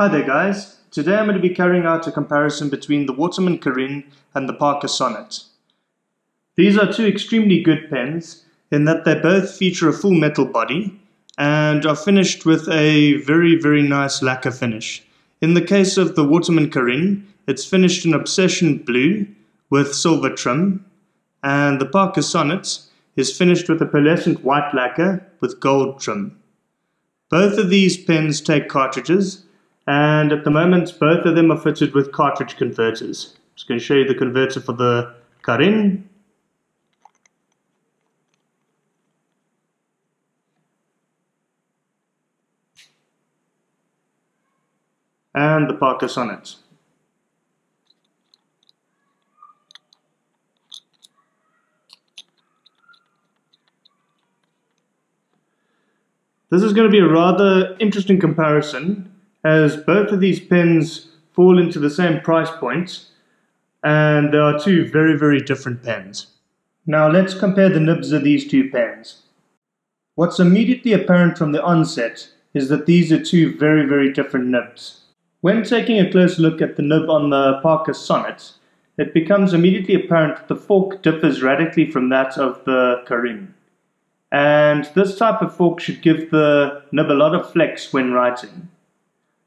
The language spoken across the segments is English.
Hi there guys, today I'm going to be carrying out a comparison between the Waterman Carene and the Parker Sonnet. These are two extremely good pens in that they both feature a full metal body and are finished with a very very nice lacquer finish. In the case of the Waterman Carene, it's finished in Obsession Blue with silver trim and the Parker Sonnet is finished with a pearlescent white lacquer with gold trim. Both of these pens take cartridges and at the moment both of them are fitted with cartridge converters. I'm just going to show you the converter for the Carene. and the Parker Sonnet. This is going to be a rather interesting comparison as both of these pens fall into the same price point and there are two very very different pens. Now let's compare the nibs of these two pens. What's immediately apparent from the onset is that these are two very very different nibs. When taking a close look at the nib on the Parker Sonnet, it becomes immediately apparent that the fork differs radically from that of the Carene. And this type of fork should give the nib a lot of flex when writing.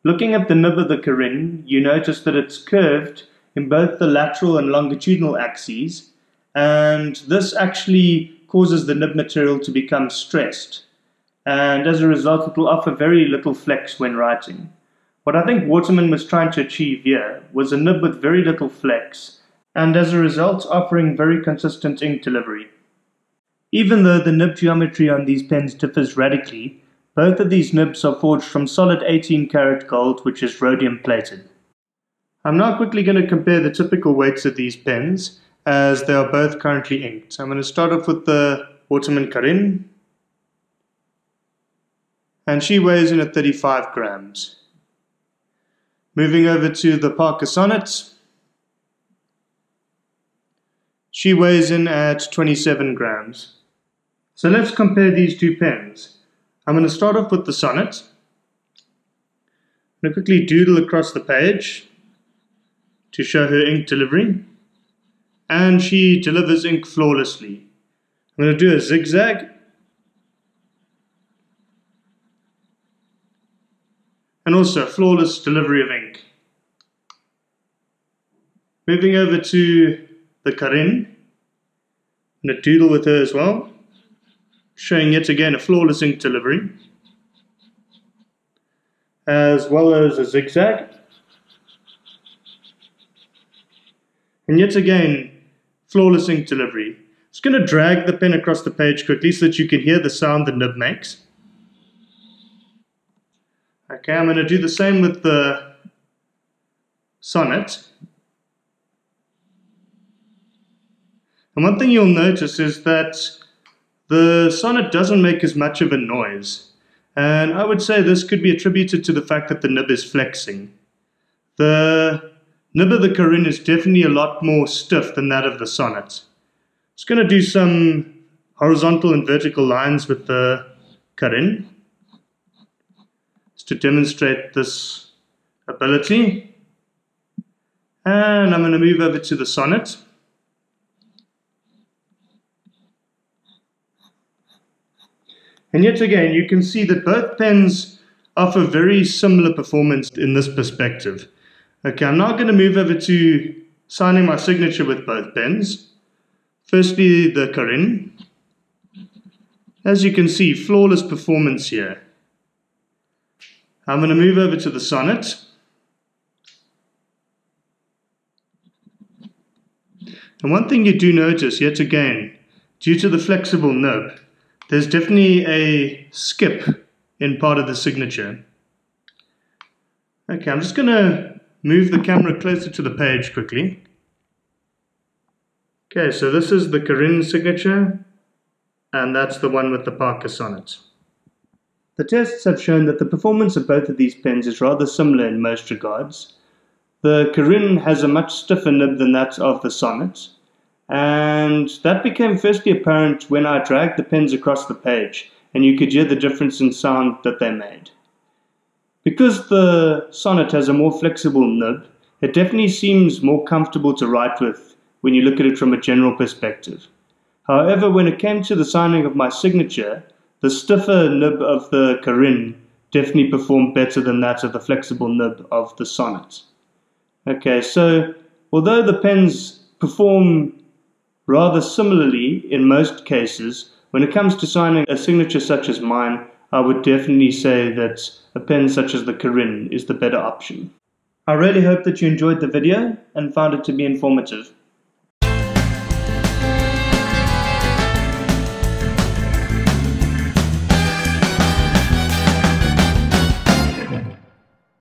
Looking at the nib of the Carene, you notice that it's curved in both the lateral and longitudinal axes, and this actually causes the nib material to become stressed. And as a result, it will offer very little flex when writing. What I think Waterman was trying to achieve here was a nib with very little flex, and as a result, offering very consistent ink delivery. Even though the nib geometry on these pens differs radically, both of these nibs are forged from solid 18 karat gold which is rhodium plated. I'm now quickly going to compare the typical weights of these pens as they are both currently inked. So I'm going to start off with the Waterman Carene and she weighs in at 35 grams. Moving over to the Parker Sonnet, she weighs in at 27 grams. So let's compare these two pens. I'm going to start off with the sonnet. I'm going to quickly doodle across the page to show her ink delivery. And she delivers ink flawlessly. I'm going to do a zigzag. And also a flawless delivery of ink. Moving over to the Carene. I'm going to doodle with her as well showing yet again a flawless ink delivery, as well as a zigzag. And yet again, flawless ink delivery. Just going to drag the pen across the page quickly so that you can hear the sound the nib makes. Okay, I'm going to do the same with the sonnet. And one thing you'll notice is that the sonnet doesn't make as much of a noise. And I would say this could be attributed to the fact that the nib is flexing. The nib of the Carene is definitely a lot more stiff than that of the sonnet. I'm just going to do some horizontal and vertical lines with the just to demonstrate this ability. And I'm going to move over to the sonnet. And yet again, you can see that both pens offer very similar performance in this perspective. Okay, I'm now going to move over to signing my signature with both pens. Firstly, the Carene. As you can see, flawless performance here. I'm going to move over to the Sonnet. And one thing you do notice, yet again, due to the flexible nib, there's definitely a skip in part of the signature. Okay, I'm just going to move the camera closer to the page quickly. Okay, so this is the Carene signature, and that's the one with the Parker sonnet. The tests have shown that the performance of both of these pens is rather similar in most regards. The Carene has a much stiffer nib than that of the sonnet, and that became firstly apparent when I dragged the pens across the page, and you could hear the difference in sound that they made. Because the Sonnet has a more flexible nib, it definitely seems more comfortable to write with when you look at it from a general perspective. However, when it came to the signing of my signature, the stiffer nib of the Carene definitely performed better than that of the flexible nib of the Sonnet. Okay, so although the pens perform rather similarly in most cases, when it comes to signing a signature such as mine, I would definitely say that a pen such as the Carene is the better option. I really hope that you enjoyed the video and found it to be informative.